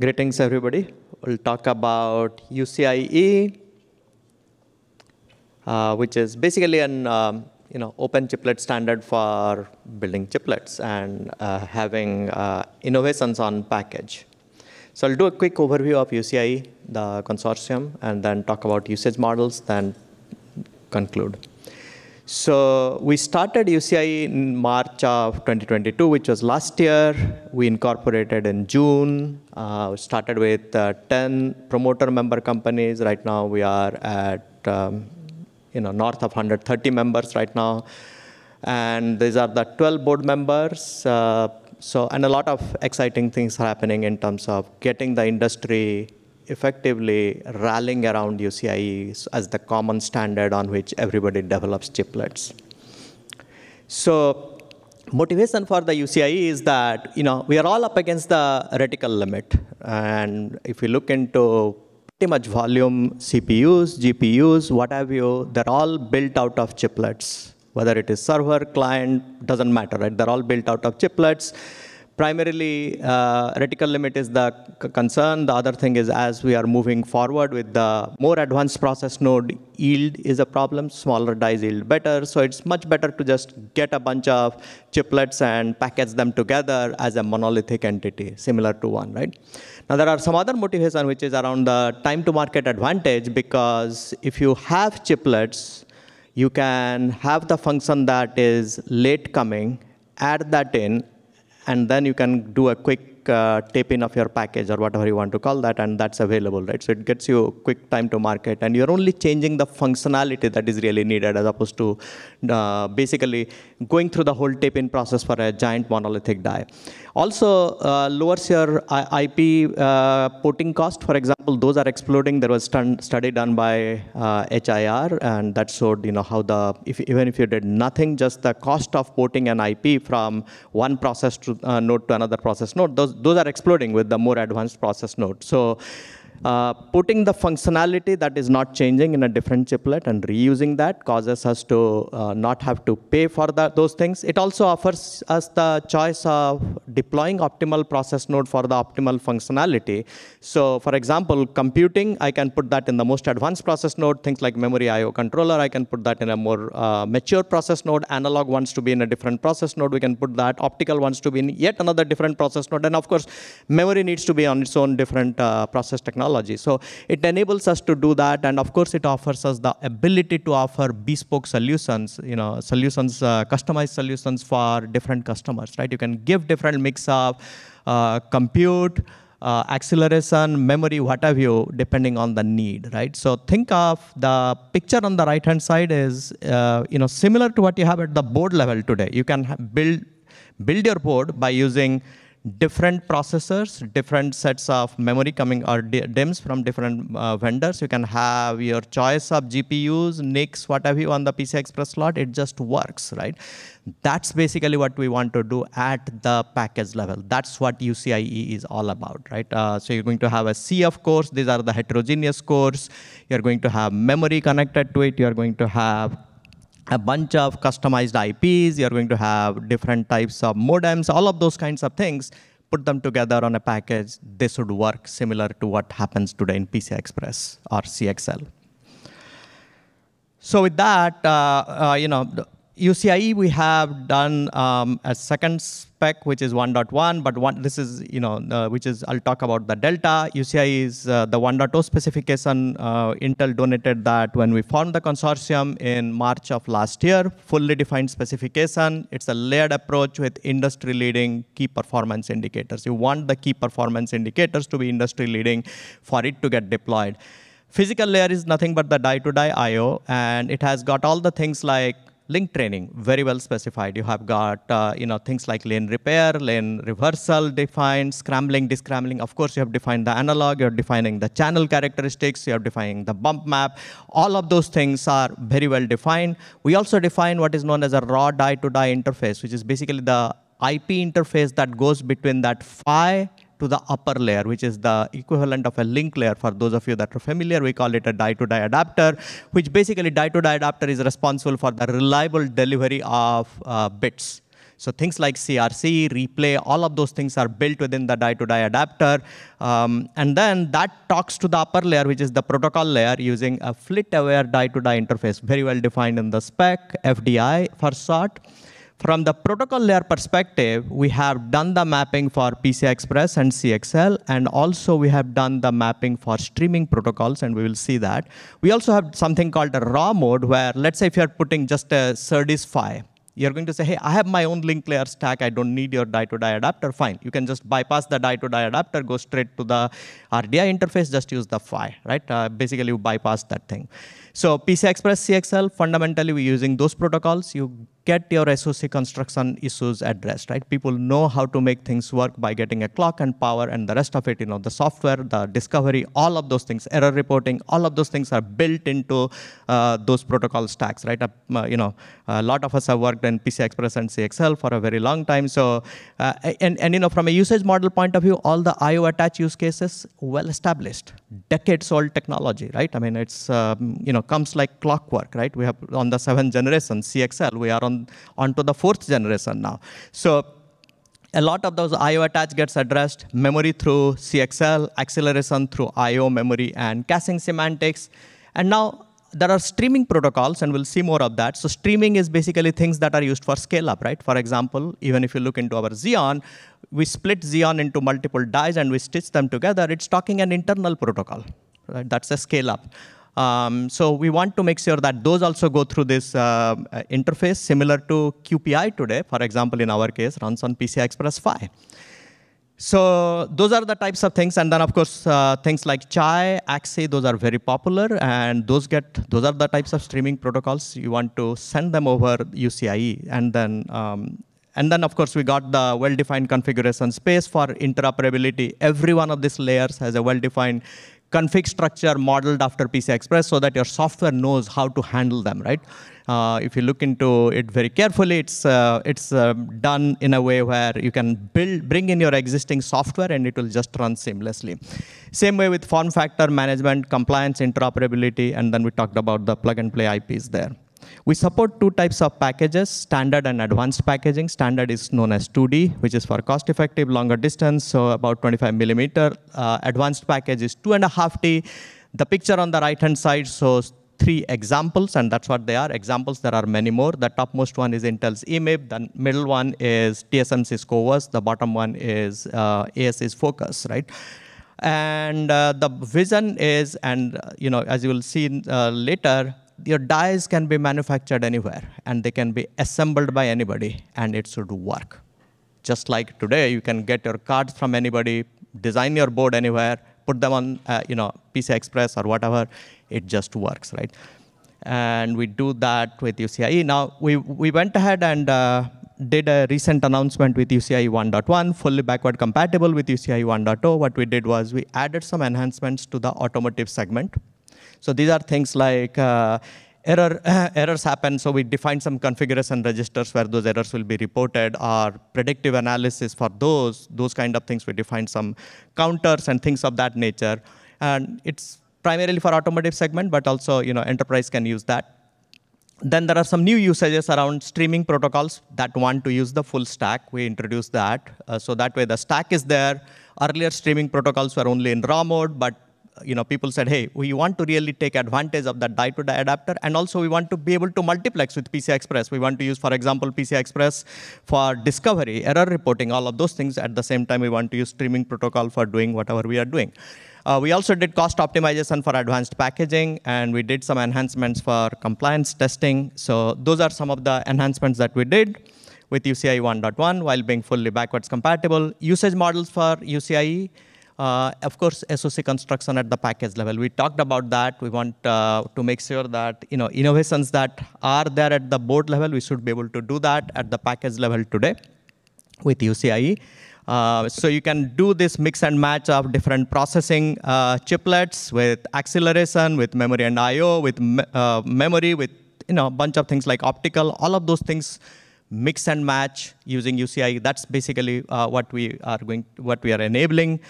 Greetings, everybody. We'll talk about UCIe, uh, which is basically an um, you know open chiplet standard for building chiplets and uh, having uh, innovations on package. So I'll do a quick overview of UCIe, the consortium, and then talk about usage models, then conclude. So we started UCIe in March of 2022, which was last year. We incorporated in June. Uh, we started with uh, 10 promoter member companies. Right now we are at um, you know north of 130 members right now, and these are the 12 board members. Uh, so and a lot of exciting things are happening in terms of getting the industry effectively rallying around UCIe as the common standard on which everybody develops chiplets. So motivation for the UCIe is that you know we are all up against the reticle limit, and if you look into pretty much volume CPUs, GPUs, what have you, they're all built out of chiplets. Whether it is server, client, doesn't matter, right? They're all built out of chiplets primarily uh, reticle limit is the concern. The other thing is as we are moving forward with the more advanced process node, yield is a problem. Smaller dies yield better. So it's much better to just get a bunch of chiplets and package them together as a monolithic entity, similar to one, right? Now there are some other motivation which is around the time to market advantage because if you have chiplets, you can have the function that is late coming, add that in, and then you can do a quick uh, tape in of your package or whatever you want to call that, and that's available, right? So it gets you quick time to market, and you're only changing the functionality that is really needed as opposed to uh, basically going through the whole tape in process for a giant monolithic die. Also uh, lowers your IP uh, porting cost. For example, those are exploding. There was a study done by uh, HIR, and that showed you know how the if, even if you did nothing, just the cost of porting an IP from one process to, uh, node to another process node, those those are exploding with the more advanced process node. So uh, putting the functionality that is not changing in a different chiplet and reusing that causes us to uh, not have to pay for those things. It also offers us the choice of deploying optimal process node for the optimal functionality. So for example, computing, I can put that in the most advanced process node, things like memory IO controller, I can put that in a more uh, mature process node. Analog wants to be in a different process node, we can put that. Optical wants to be in yet another different process node. And of course, memory needs to be on its own different uh, process technology technology. So it enables us to do that, and of course it offers us the ability to offer bespoke solutions, you know, solutions, uh, customized solutions for different customers, right? You can give different mix of uh, compute, uh, acceleration, memory, what have you, depending on the need, right? So think of the picture on the right-hand side is, uh, you know, similar to what you have at the board level today. You can build build your board by using different processors, different sets of memory coming or DIMMs from different uh, vendors. You can have your choice of GPUs, NICs, whatever you on the PCI Express slot. It just works, right? That's basically what we want to do at the package level. That's what UCIe is all about, right? Uh, so you're going to have a CF cores. These are the heterogeneous cores. You're going to have memory connected to it. You're going to have a bunch of customized IPs, you're going to have different types of modems, all of those kinds of things, put them together on a package, they should work similar to what happens today in PCI Express or CXL. So with that, uh, uh, you know, UCIe, we have done um, a second spec, which is 1.1, but one, this is, you know, uh, which is, I'll talk about the Delta. UCIe is uh, the 1.0 specification. Uh, Intel donated that when we formed the consortium in March of last year, fully defined specification. It's a layered approach with industry-leading key performance indicators. You want the key performance indicators to be industry-leading for it to get deployed. Physical layer is nothing but the die-to-die -die I.O., and it has got all the things like link training, very well specified. You have got uh, you know things like lane repair, lane reversal defined, scrambling, descrambling. Of course, you have defined the analog, you're defining the channel characteristics, you're defining the bump map. All of those things are very well defined. We also define what is known as a raw die-to-die -die interface, which is basically the IP interface that goes between that PHY to the upper layer, which is the equivalent of a link layer. For those of you that are familiar, we call it a die-to-die -die adapter, which basically die-to-die -die adapter is responsible for the reliable delivery of uh, bits. So things like CRC, replay, all of those things are built within the die-to-die adapter. Um, and then that talks to the upper layer, which is the protocol layer, using a flit-aware die-to-die interface, very well defined in the spec, FDI for short. From the protocol layer perspective, we have done the mapping for PCI Express and CXL, and also we have done the mapping for streaming protocols, and we will see that. We also have something called a raw mode, where let's say if you're putting just a SerDes PHY, you're going to say, hey, I have my own link layer stack. I don't need your die-to-die adapter. Fine. You can just bypass the die-to-die adapter, go straight to the RDI interface, just use the PHY, right? Uh, basically, you bypass that thing. So PCI Express CXL, fundamentally, we're using those protocols. You get your SOC construction issues addressed, right? People know how to make things work by getting a clock and power and the rest of it, you know, the software, the discovery, all of those things, error reporting, all of those things are built into uh, those protocol stacks, right? Uh, you know, a lot of us have worked in PCI Express and CXL for a very long time. So, uh, and, and, you know, from a usage model point of view, all the IO attach use cases, well established, decades old technology, right? I mean, it's, um, you know, comes like clockwork, right? We have on the seventh generation CXL, we are on on, onto the fourth generation now. So a lot of those IO attach gets addressed, memory through CXL, acceleration through IO memory and caching semantics. And now there are streaming protocols, and we'll see more of that. So streaming is basically things that are used for scale up, right? For example, even if you look into our Xeon, we split Xeon into multiple dies and we stitch them together. It's talking an internal protocol, right? That's a scale up. Um, so we want to make sure that those also go through this uh, interface similar to QPI today, for example, in our case, runs on PCI Express 5. So those are the types of things, and then of course uh, things like CHI, AXI, those are very popular, and those get those are the types of streaming protocols you want to send them over UCIe, and then um, and then of course we got the well-defined configuration space for interoperability. Every one of these layers has a well-defined config structure modeled after PCI Express so that your software knows how to handle them, right? Uh, if you look into it very carefully, it's uh, it's uh, done in a way where you can build, bring in your existing software, and it will just run seamlessly. Same way with form factor management, compliance, interoperability, and then we talked about the plug and play IPs there. We support two types of packages, standard and advanced packaging. Standard is known as 2D, which is for cost-effective, longer distance, so about 25 millimeter. Uh, advanced package is 2.5D. The picture on the right-hand side shows three examples, and that's what they are. Examples, there are many more. The topmost one is Intel's EMIB. The middle one is TSMC's CoWoS. The bottom one is uh, ASE's FOCoS, right? And uh, the vision is, and uh, you know, as you will see uh, later, your dies can be manufactured anywhere and they can be assembled by anybody and it should work. Just like today, you can get your cards from anybody, design your board anywhere, put them on uh, you know, PCI Express or whatever, it just works, right? And we do that with UCIe. Now, we, we went ahead and uh, did a recent announcement with UCIe 1.1, fully backward compatible with UCIe 1.0. What we did was we added some enhancements to the automotive segment. So these are things like uh, error errors happen, so we define some configuration registers where those errors will be reported, or predictive analysis for those, those kind of things. We define some counters and things of that nature. And it's primarily for automotive segment, but also you know enterprise can use that. Then there are some new usages around streaming protocols that want to use the full stack. We introduced that. Uh, so that way the stack is there. Earlier streaming protocols were only in raw mode, but you know, people said, hey, we want to really take advantage of that die-to-die adapter, and also we want to be able to multiplex with PCI Express. We want to use, for example, PCI Express for discovery, error reporting, all of those things. At the same time, we want to use streaming protocol for doing whatever we are doing. Uh, we also did cost optimization for advanced packaging, and we did some enhancements for compliance testing. So those are some of the enhancements that we did with UCIe 1.1 while being fully backwards compatible. Usage models for UCIe, uh, of course, SOC construction at the package level. We talked about that. We want uh, to make sure that you know innovations that are there at the board level, we should be able to do that at the package level today with UCIe. Uh, so you can do this mix and match of different processing uh, chiplets with acceleration, with memory and I/O, with me uh, memory, with you know a bunch of things like optical. All of those things mix and match using UCIe. That's basically uh, what we are going, what we are enabling.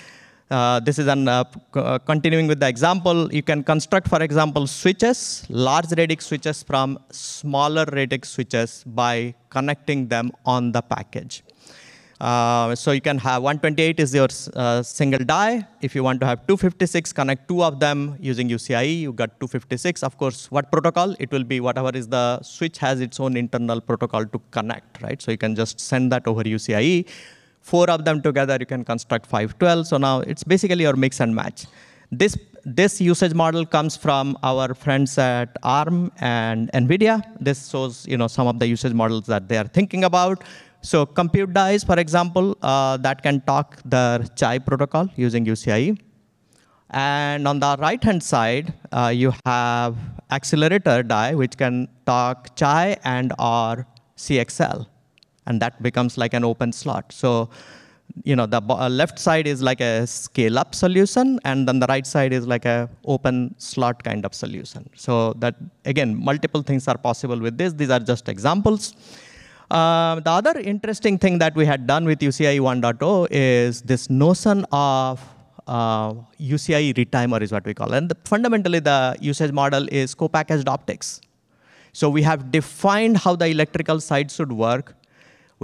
Uh, this is an, uh, uh, continuing with the example. You can construct, for example, switches, large radix switches from smaller radix switches by connecting them on the package. Uh, so you can have 128 is your uh, single die. If you want to have 256, connect two of them using UCIe, you got 256. Of course, what protocol? It will be whatever is the switch has its own internal protocol to connect, right? So you can just send that over UCIe. Four of them together, you can construct 512. So now it's basically your mix and match. This, this usage model comes from our friends at ARM and NVIDIA. This shows you know, some of the usage models that they are thinking about. So compute dies, for example, uh, that can talk the CHI protocol using UCIe. And on the right-hand side, uh, you have accelerator die, which can talk CHI and or CXL and that becomes like an open slot. So, you know, the uh, left side is like a scale-up solution, and then the right side is like a open slot kind of solution. So that, again, multiple things are possible with this. These are just examples. Uh, the other interesting thing that we had done with UCIe 1.0 is this notion of uh, UCIe retimer is what we call it. And the, fundamentally, the usage model is co-packaged optics. So we have defined how the electrical side should work.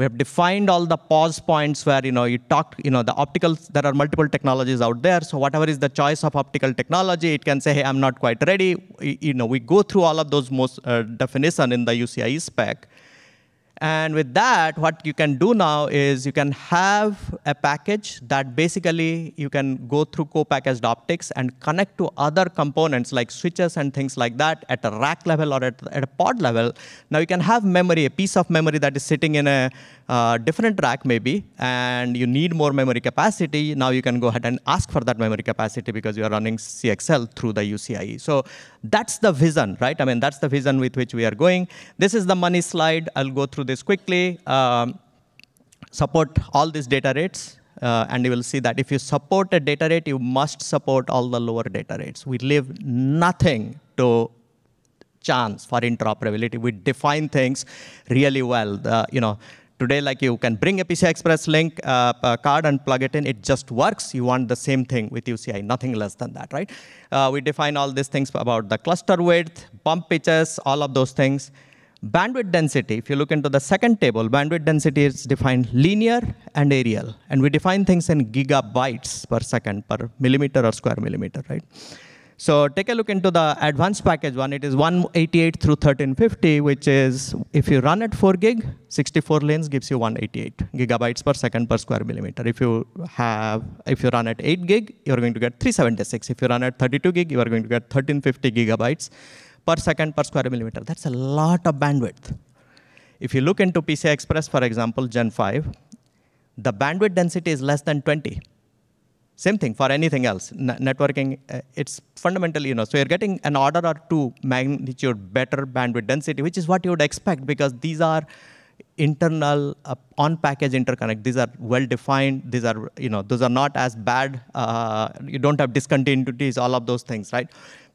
We have defined all the pause points where you know you talk, you know, the optical, there are multiple technologies out there. So whatever is the choice of optical technology, it can say, hey, I'm not quite ready. You know, we go through all of those most uh, definition in the UCIe spec. And with that, what you can do now is you can have a package that basically you can go through co-packaged optics and connect to other components like switches and things like that at a rack level or at, at a pod level. Now you can have memory, a piece of memory that is sitting in a uh, different rack maybe, and you need more memory capacity. Now you can go ahead and ask for that memory capacity because you are running CXL through the UCIe. So that's the vision, right? I mean, that's the vision with which we are going. This is the money slide. I'll go through this quickly. Um, support all these data rates. Uh, and you will see that if you support a data rate, you must support all the lower data rates. We leave nothing to chance for interoperability. We define things really well. The, you know, today, like you can bring a PCI Express link uh, card and plug it in. It just works. You want the same thing with UCIe, nothing less than that, right? Uh, we define all these things about the cluster width, bump pitches, all of those things. Bandwidth density, if you look into the second table, bandwidth density is defined linear and areal. And we define things in gigabytes per second, per millimeter or square millimeter, right? So take a look into the advanced package one. It is 188 through 1350, which is, if you run at 4 gig, 64 lanes gives you 188 gigabytes per second per square millimeter. If you have, if you run at 8 gig, you're going to get 376. If you run at 32 gig, you are going to get 1350 gigabytes per second per square millimeter. That's a lot of bandwidth. If you look into PCI Express, for example, Gen 5, the bandwidth density is less than 20. Same thing for anything else. N networking, uh, it's fundamentally, you know, so you're getting an order or two magnitude better bandwidth density, which is what you would expect because these are internal uh, on-package interconnect. These are well-defined. These are, you know, those are not as bad. Uh, you don't have discontinuities, all of those things, right?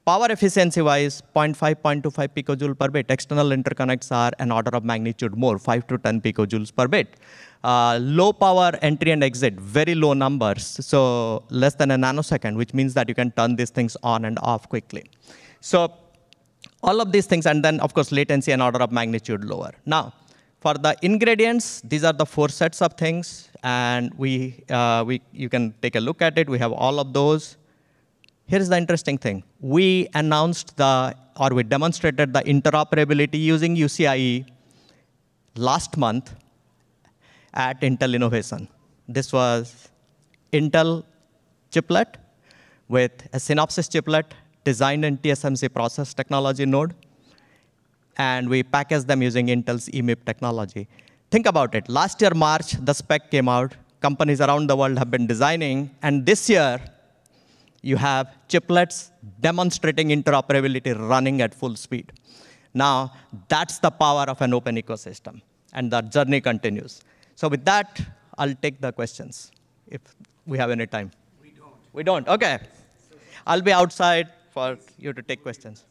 Power efficiency wise, 0.5, 0.25 picojoule per bit. External interconnects are an order of magnitude more, 5 to 10 picojoules per bit. Uh, low power entry and exit, very low numbers, so less than a nanosecond, which means that you can turn these things on and off quickly. So all of these things, and then of course latency an order of magnitude lower. Now, for the ingredients, these are the four sets of things, and we, uh, we, you can take a look at it. We have all of those. Here's the interesting thing. We announced the, or we demonstrated the interoperability using UCIe last month at Intel Innovation. This was Intel chiplet with a Synopsys chiplet designed in TSMC process technology node. And we packaged them using Intel's EMIB technology. Think about it. Last year, March, the spec came out. Companies around the world have been designing. And this year, you have chiplets demonstrating interoperability running at full speed. Now, that's the power of an open ecosystem, and the journey continues. So with that, I'll take the questions, if we have any time. We don't. We don't, okay. I'll be outside for you to take questions.